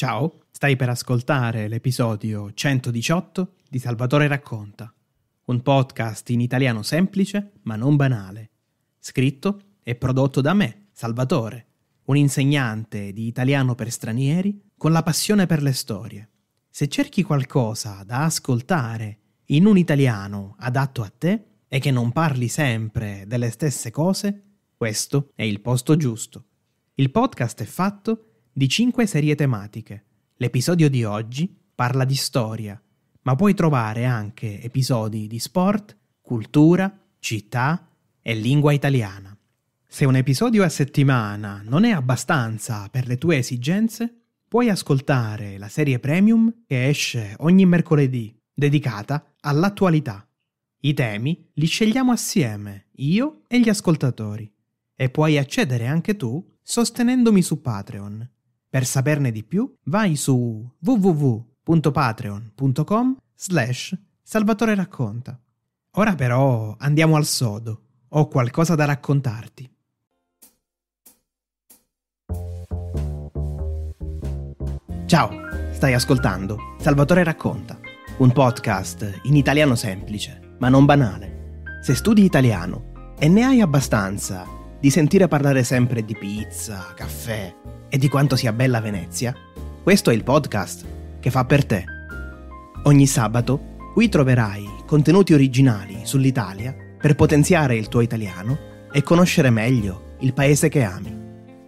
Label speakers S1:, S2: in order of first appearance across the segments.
S1: Ciao, stai per ascoltare l'episodio 118 di Salvatore Racconta, un podcast in italiano semplice ma non banale, scritto e prodotto da me, Salvatore, un insegnante di italiano per stranieri con la passione per le storie. Se cerchi qualcosa da ascoltare in un italiano adatto a te e che non parli sempre delle stesse cose, questo è il posto giusto. Il podcast è fatto di cinque serie tematiche. L'episodio di oggi parla di storia, ma puoi trovare anche episodi di sport, cultura, città e lingua italiana. Se un episodio a settimana non è abbastanza per le tue esigenze, puoi ascoltare la serie premium che esce ogni mercoledì, dedicata all'attualità. I temi li scegliamo assieme, io e gli ascoltatori, e puoi accedere anche tu sostenendomi su Patreon. Per saperne di più, vai su www.patreon.com slash Salvatore racconta. Ora però andiamo al sodo. Ho qualcosa da raccontarti. Ciao, stai ascoltando Salvatore racconta, un podcast in italiano semplice, ma non banale. Se studi italiano e ne hai abbastanza di sentire parlare sempre di pizza, caffè e di quanto sia bella Venezia, questo è il podcast che fa per te. Ogni sabato qui troverai contenuti originali sull'Italia per potenziare il tuo italiano e conoscere meglio il paese che ami.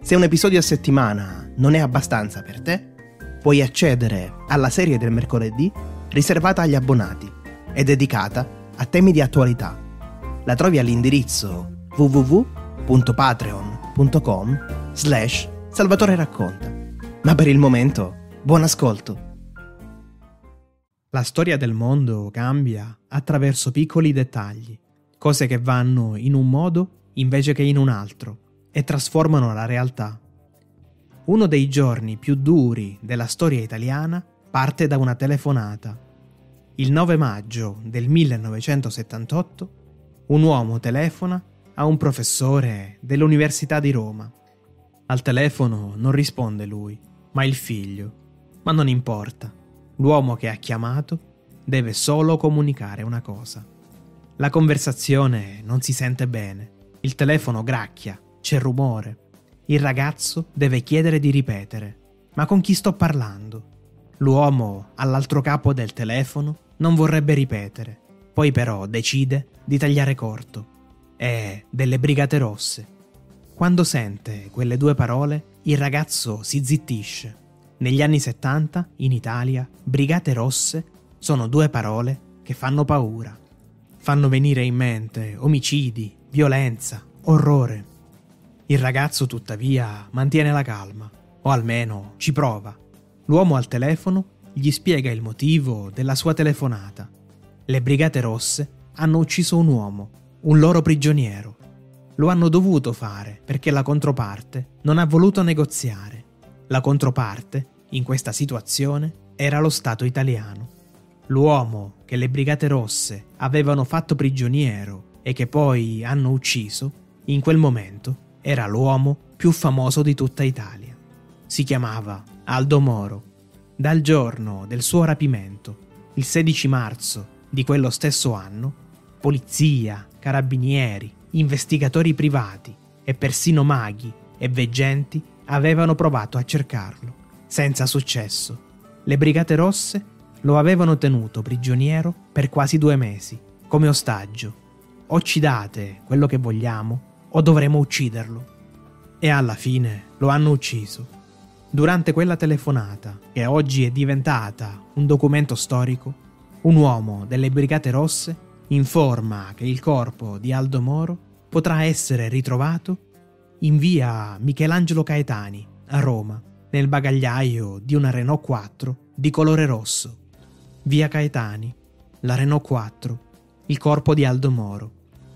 S1: Se un episodio a settimana non è abbastanza per te, puoi accedere alla serie del mercoledì riservata agli abbonati e dedicata a temi di attualità. La trovi all'indirizzo www.patreon.com slash Salvatore racconta. Ma per il momento, buon ascolto. La storia del mondo cambia attraverso piccoli dettagli, cose che vanno in un modo invece che in un altro e trasformano la realtà. Uno dei giorni più duri della storia italiana parte da una telefonata. Il 9 maggio del 1978 un uomo telefona a un professore dell'Università di Roma al telefono non risponde lui, ma il figlio. Ma non importa. L'uomo che ha chiamato deve solo comunicare una cosa. La conversazione non si sente bene. Il telefono gracchia, c'è rumore. Il ragazzo deve chiedere di ripetere. Ma con chi sto parlando? L'uomo, all'altro capo del telefono, non vorrebbe ripetere. Poi però decide di tagliare corto. È delle Brigate Rosse. Quando sente quelle due parole, il ragazzo si zittisce. Negli anni 70, in Italia, Brigate Rosse sono due parole che fanno paura. Fanno venire in mente omicidi, violenza, orrore. Il ragazzo tuttavia mantiene la calma, o almeno ci prova. L'uomo al telefono gli spiega il motivo della sua telefonata. Le Brigate Rosse hanno ucciso un uomo, un loro prigioniero. Lo hanno dovuto fare perché la controparte non ha voluto negoziare. La controparte, in questa situazione, era lo Stato italiano. L'uomo che le Brigate Rosse avevano fatto prigioniero e che poi hanno ucciso, in quel momento era l'uomo più famoso di tutta Italia. Si chiamava Aldo Moro. Dal giorno del suo rapimento, il 16 marzo di quello stesso anno, polizia, carabinieri, investigatori privati e persino maghi e veggenti avevano provato a cercarlo, senza successo. Le Brigate Rosse lo avevano tenuto prigioniero per quasi due mesi, come ostaggio. O ci date quello che vogliamo, o dovremo ucciderlo. E alla fine lo hanno ucciso. Durante quella telefonata, che oggi è diventata un documento storico, un uomo delle Brigate Rosse informa che il corpo di Aldo Moro potrà essere ritrovato in via Michelangelo Caetani a Roma, nel bagagliaio di una Renault 4 di colore rosso. Via Caetani, la Renault 4, il corpo di Aldo Moro,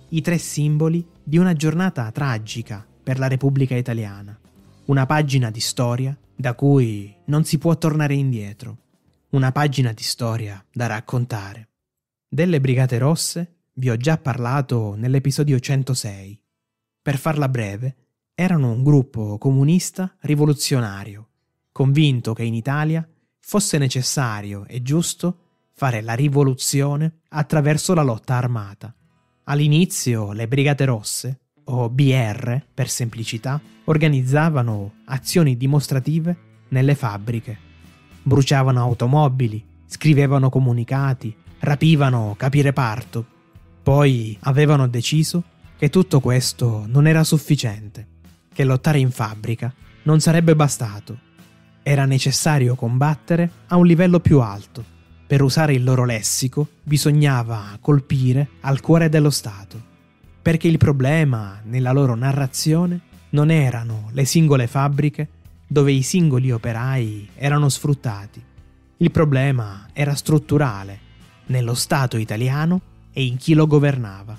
S1: i tre simboli di una giornata tragica per la Repubblica Italiana, una pagina di storia da cui non si può tornare indietro, una pagina di storia da raccontare. Delle Brigate Rosse vi ho già parlato nell'episodio 106. Per farla breve, erano un gruppo comunista rivoluzionario, convinto che in Italia fosse necessario e giusto fare la rivoluzione attraverso la lotta armata. All'inizio le Brigate Rosse, o BR per semplicità, organizzavano azioni dimostrative nelle fabbriche. Bruciavano automobili, scrivevano comunicati, rapivano capireparto. Poi avevano deciso che tutto questo non era sufficiente, che lottare in fabbrica non sarebbe bastato. Era necessario combattere a un livello più alto. Per usare il loro lessico bisognava colpire al cuore dello Stato, perché il problema nella loro narrazione non erano le singole fabbriche dove i singoli operai erano sfruttati. Il problema era strutturale, nello Stato italiano e in chi lo governava.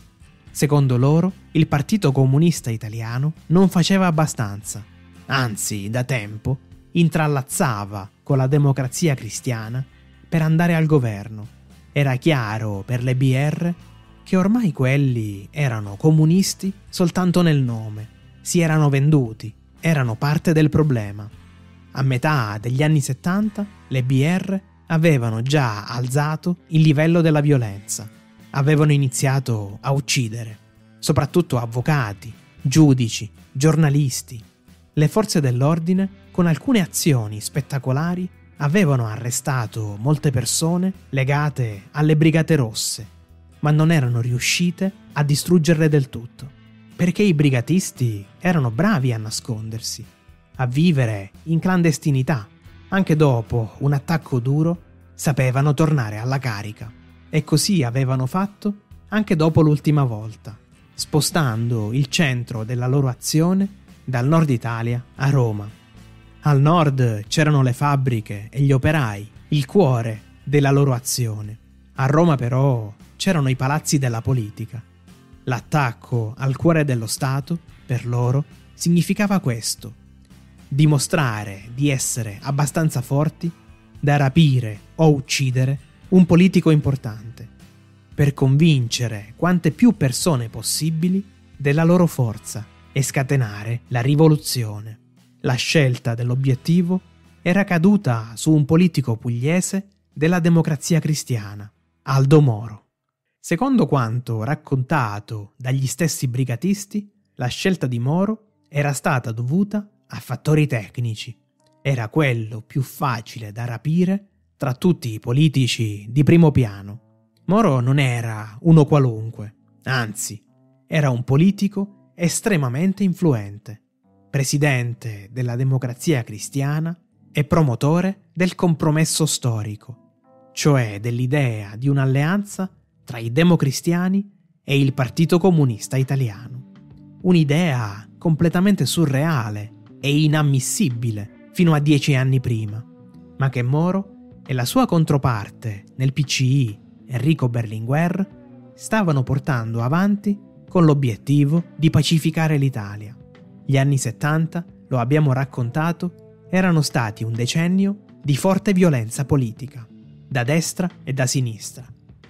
S1: Secondo loro, il Partito Comunista Italiano non faceva abbastanza, anzi, da tempo, intrallazzava con la democrazia cristiana per andare al governo. Era chiaro per le BR che ormai quelli erano comunisti soltanto nel nome, si erano venduti erano parte del problema. A metà degli anni 70 le BR avevano già alzato il livello della violenza, avevano iniziato a uccidere, soprattutto avvocati, giudici, giornalisti. Le forze dell'ordine, con alcune azioni spettacolari, avevano arrestato molte persone legate alle Brigate Rosse, ma non erano riuscite a distruggerle del tutto perché i brigatisti erano bravi a nascondersi, a vivere in clandestinità. Anche dopo un attacco duro sapevano tornare alla carica e così avevano fatto anche dopo l'ultima volta, spostando il centro della loro azione dal nord Italia a Roma. Al nord c'erano le fabbriche e gli operai, il cuore della loro azione. A Roma però c'erano i palazzi della politica L'attacco al cuore dello Stato, per loro, significava questo, dimostrare di essere abbastanza forti da rapire o uccidere un politico importante, per convincere quante più persone possibili della loro forza e scatenare la rivoluzione. La scelta dell'obiettivo era caduta su un politico pugliese della democrazia cristiana, Aldo Moro. Secondo quanto raccontato dagli stessi brigatisti, la scelta di Moro era stata dovuta a fattori tecnici. Era quello più facile da rapire tra tutti i politici di primo piano. Moro non era uno qualunque, anzi, era un politico estremamente influente, presidente della democrazia cristiana e promotore del compromesso storico, cioè dell'idea di un'alleanza tra i democristiani e il Partito Comunista Italiano. Un'idea completamente surreale e inammissibile fino a dieci anni prima, ma che Moro e la sua controparte nel PCI, Enrico Berlinguer, stavano portando avanti con l'obiettivo di pacificare l'Italia. Gli anni 70, lo abbiamo raccontato, erano stati un decennio di forte violenza politica, da destra e da sinistra,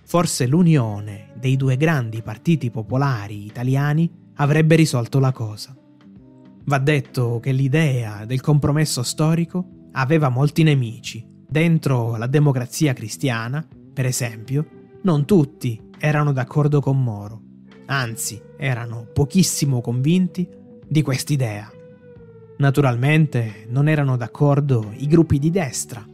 S1: forse l'unione dei due grandi partiti popolari italiani avrebbe risolto la cosa. Va detto che l'idea del compromesso storico aveva molti nemici. Dentro la democrazia cristiana, per esempio, non tutti erano d'accordo con Moro, anzi erano pochissimo convinti di quest'idea. Naturalmente non erano d'accordo i gruppi di destra,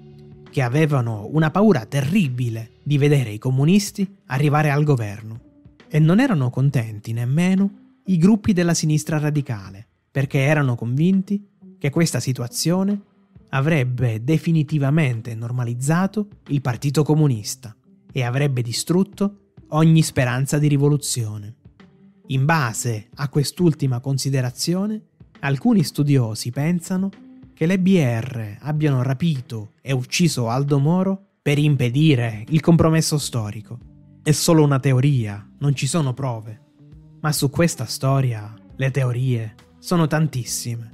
S1: che avevano una paura terribile di vedere i comunisti arrivare al governo. E non erano contenti nemmeno i gruppi della sinistra radicale, perché erano convinti che questa situazione avrebbe definitivamente normalizzato il Partito Comunista e avrebbe distrutto ogni speranza di rivoluzione. In base a quest'ultima considerazione, alcuni studiosi pensano che le BR abbiano rapito e ucciso Aldo Moro per impedire il compromesso storico. È solo una teoria, non ci sono prove. Ma su questa storia le teorie sono tantissime.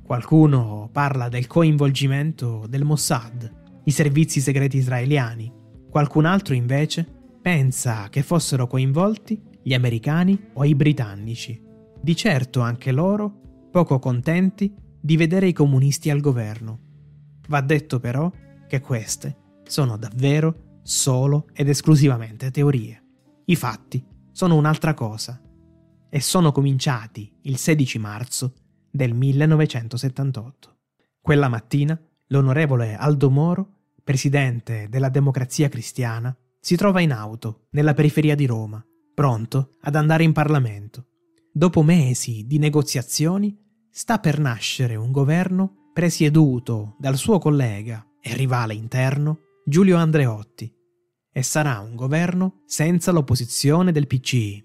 S1: Qualcuno parla del coinvolgimento del Mossad, i servizi segreti israeliani. Qualcun altro invece pensa che fossero coinvolti gli americani o i britannici. Di certo anche loro, poco contenti di vedere i comunisti al governo. Va detto però che queste sono davvero solo ed esclusivamente teorie. I fatti sono un'altra cosa e sono cominciati il 16 marzo del 1978. Quella mattina l'onorevole Aldo Moro, presidente della Democrazia Cristiana, si trova in auto nella periferia di Roma, pronto ad andare in Parlamento. Dopo mesi di negoziazioni, sta per nascere un governo presieduto dal suo collega e rivale interno Giulio Andreotti e sarà un governo senza l'opposizione del PCI.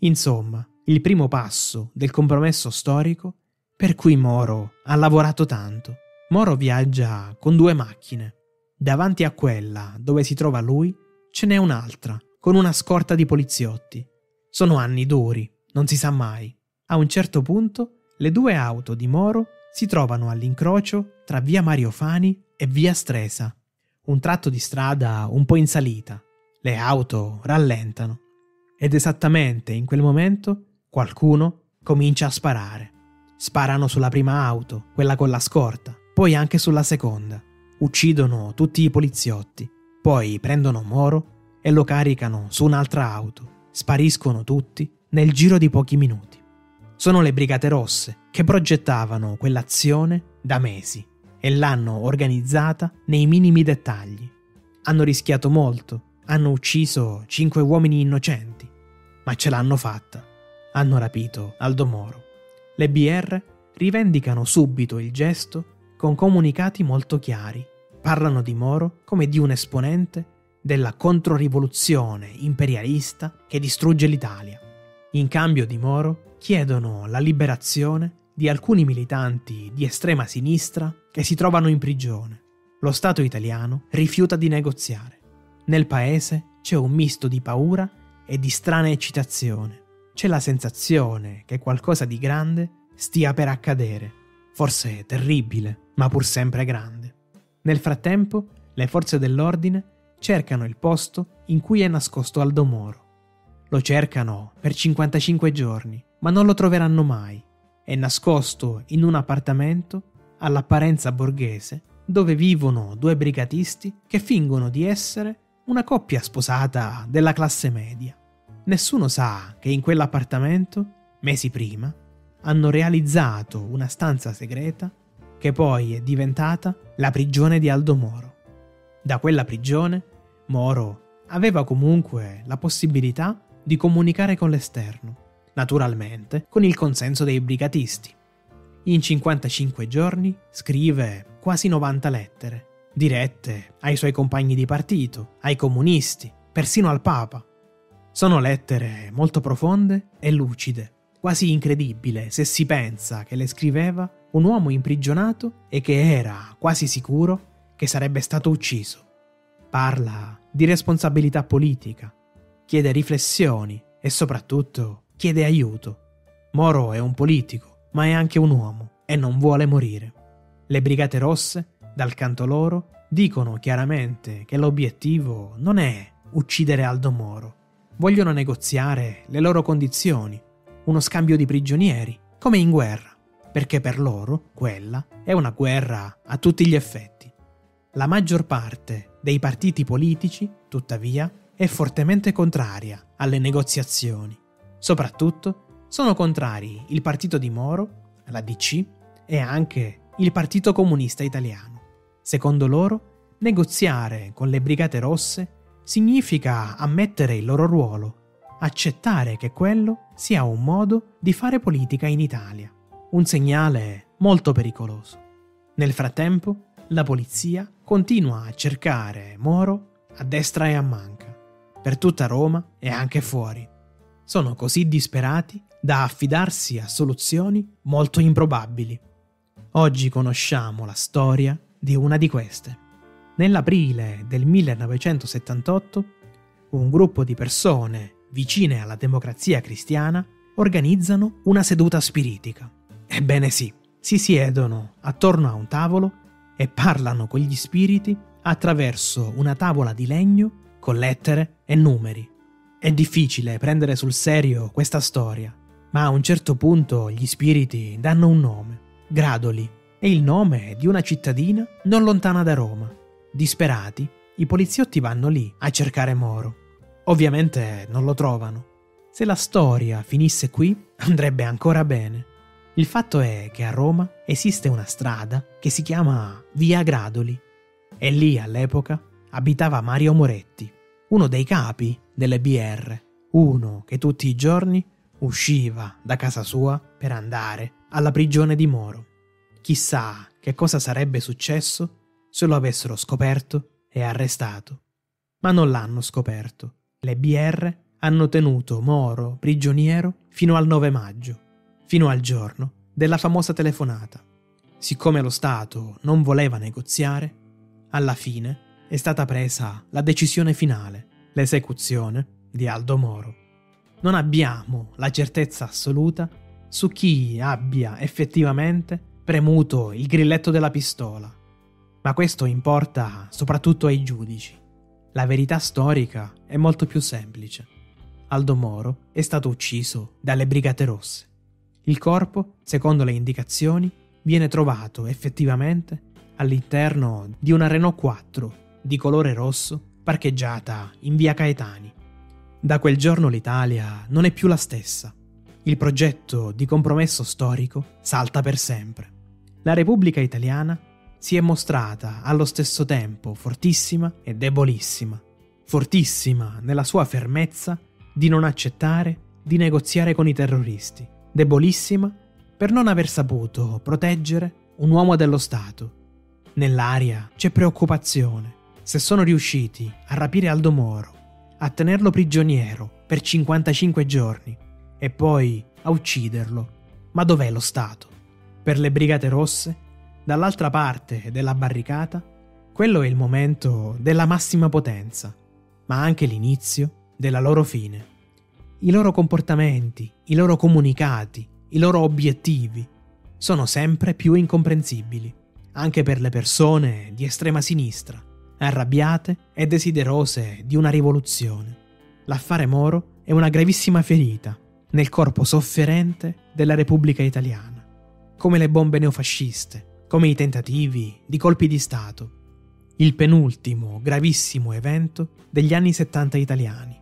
S1: Insomma, il primo passo del compromesso storico per cui Moro ha lavorato tanto. Moro viaggia con due macchine. Davanti a quella dove si trova lui ce n'è un'altra, con una scorta di poliziotti. Sono anni duri, non si sa mai. A un certo punto le due auto di Moro si trovano all'incrocio tra via Mario Fani e via Stresa, un tratto di strada un po' in salita. Le auto rallentano ed esattamente in quel momento qualcuno comincia a sparare. Sparano sulla prima auto, quella con la scorta, poi anche sulla seconda. Uccidono tutti i poliziotti, poi prendono Moro e lo caricano su un'altra auto. Spariscono tutti nel giro di pochi minuti sono le Brigate Rosse che progettavano quell'azione da mesi e l'hanno organizzata nei minimi dettagli. Hanno rischiato molto, hanno ucciso cinque uomini innocenti, ma ce l'hanno fatta. Hanno rapito Aldo Moro. Le BR rivendicano subito il gesto con comunicati molto chiari. Parlano di Moro come di un esponente della controrivoluzione imperialista che distrugge l'Italia. In cambio di Moro chiedono la liberazione di alcuni militanti di estrema sinistra che si trovano in prigione. Lo Stato italiano rifiuta di negoziare. Nel paese c'è un misto di paura e di strana eccitazione. C'è la sensazione che qualcosa di grande stia per accadere, forse terribile, ma pur sempre grande. Nel frattempo, le forze dell'ordine cercano il posto in cui è nascosto Aldo Moro. Lo cercano per 55 giorni, ma non lo troveranno mai. È nascosto in un appartamento all'apparenza borghese dove vivono due brigatisti che fingono di essere una coppia sposata della classe media. Nessuno sa che in quell'appartamento, mesi prima, hanno realizzato una stanza segreta che poi è diventata la prigione di Aldo Moro. Da quella prigione, Moro aveva comunque la possibilità di comunicare con l'esterno naturalmente con il consenso dei brigatisti. In 55 giorni scrive quasi 90 lettere, dirette ai suoi compagni di partito, ai comunisti, persino al Papa. Sono lettere molto profonde e lucide, quasi incredibile se si pensa che le scriveva un uomo imprigionato e che era quasi sicuro che sarebbe stato ucciso. Parla di responsabilità politica, chiede riflessioni e soprattutto chiede aiuto. Moro è un politico, ma è anche un uomo e non vuole morire. Le Brigate Rosse, dal canto loro, dicono chiaramente che l'obiettivo non è uccidere Aldo Moro. Vogliono negoziare le loro condizioni, uno scambio di prigionieri, come in guerra, perché per loro quella è una guerra a tutti gli effetti. La maggior parte dei partiti politici, tuttavia, è fortemente contraria alle negoziazioni Soprattutto sono contrari il partito di Moro, la DC e anche il Partito Comunista Italiano. Secondo loro, negoziare con le Brigate Rosse significa ammettere il loro ruolo, accettare che quello sia un modo di fare politica in Italia, un segnale molto pericoloso. Nel frattempo, la polizia continua a cercare Moro a destra e a manca, per tutta Roma e anche fuori sono così disperati da affidarsi a soluzioni molto improbabili. Oggi conosciamo la storia di una di queste. Nell'aprile del 1978, un gruppo di persone vicine alla democrazia cristiana organizzano una seduta spiritica. Ebbene sì, si siedono attorno a un tavolo e parlano con gli spiriti attraverso una tavola di legno con lettere e numeri. È difficile prendere sul serio questa storia, ma a un certo punto gli spiriti danno un nome, Gradoli. è il nome di una cittadina non lontana da Roma. Disperati, i poliziotti vanno lì a cercare Moro. Ovviamente non lo trovano. Se la storia finisse qui, andrebbe ancora bene. Il fatto è che a Roma esiste una strada che si chiama Via Gradoli e lì all'epoca abitava Mario Moretti, uno dei capi delle BR, uno che tutti i giorni usciva da casa sua per andare alla prigione di Moro. Chissà che cosa sarebbe successo se lo avessero scoperto e arrestato. Ma non l'hanno scoperto. Le BR hanno tenuto Moro prigioniero fino al 9 maggio, fino al giorno della famosa telefonata. Siccome lo Stato non voleva negoziare, alla fine è stata presa la decisione finale, l'esecuzione di Aldo Moro. Non abbiamo la certezza assoluta su chi abbia effettivamente premuto il grilletto della pistola, ma questo importa soprattutto ai giudici. La verità storica è molto più semplice. Aldo Moro è stato ucciso dalle Brigate Rosse. Il corpo, secondo le indicazioni, viene trovato effettivamente all'interno di una Renault 4 di colore rosso parcheggiata in via Caetani. Da quel giorno l'Italia non è più la stessa. Il progetto di compromesso storico salta per sempre. La Repubblica Italiana si è mostrata allo stesso tempo fortissima e debolissima. Fortissima nella sua fermezza di non accettare di negoziare con i terroristi. Debolissima per non aver saputo proteggere un uomo dello Stato. Nell'aria c'è preoccupazione se sono riusciti a rapire Aldo Moro, a tenerlo prigioniero per 55 giorni e poi a ucciderlo, ma dov'è lo Stato? Per le Brigate Rosse, dall'altra parte della barricata, quello è il momento della massima potenza, ma anche l'inizio della loro fine. I loro comportamenti, i loro comunicati, i loro obiettivi sono sempre più incomprensibili, anche per le persone di estrema sinistra arrabbiate e desiderose di una rivoluzione. L'affare Moro è una gravissima ferita nel corpo sofferente della Repubblica Italiana, come le bombe neofasciste, come i tentativi di colpi di Stato. Il penultimo gravissimo evento degli anni 70 italiani.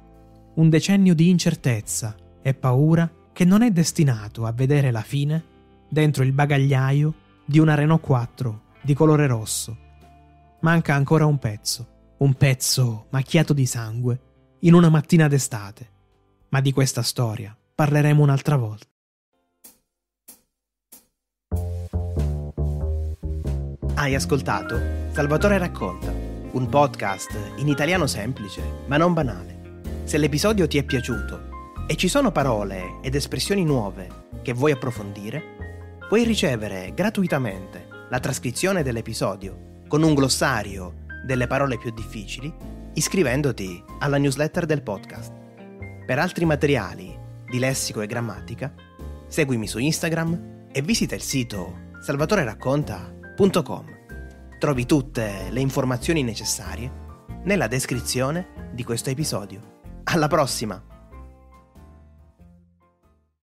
S1: Un decennio di incertezza e paura che non è destinato a vedere la fine dentro il bagagliaio di una Renault 4 di colore rosso Manca ancora un pezzo, un pezzo macchiato di sangue, in una mattina d'estate. Ma di questa storia parleremo un'altra volta.
S2: Hai ascoltato Salvatore racconta, un podcast in italiano semplice ma non banale. Se l'episodio ti è piaciuto e ci sono parole ed espressioni nuove che vuoi approfondire, puoi ricevere gratuitamente la trascrizione dell'episodio con un glossario delle parole più difficili iscrivendoti alla newsletter del podcast. Per altri materiali di lessico e grammatica, seguimi su Instagram e visita il sito salvatoreracconta.com. Trovi tutte le informazioni necessarie nella descrizione di questo episodio. Alla prossima!